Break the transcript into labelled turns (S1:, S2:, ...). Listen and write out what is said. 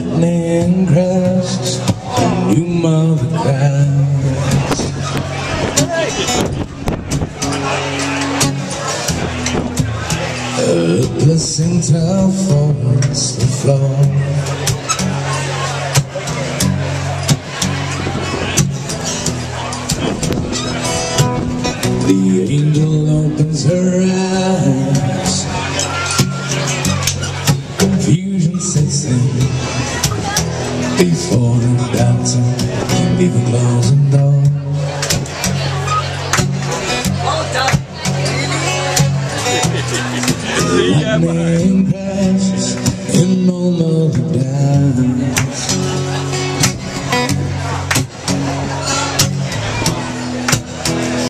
S1: Lightning crashes, a new mother cries. A placenta falls the floor. The angel opens her eyes. Confusion sets in before the doctor even closed the door. Lightning crashes and no more dies.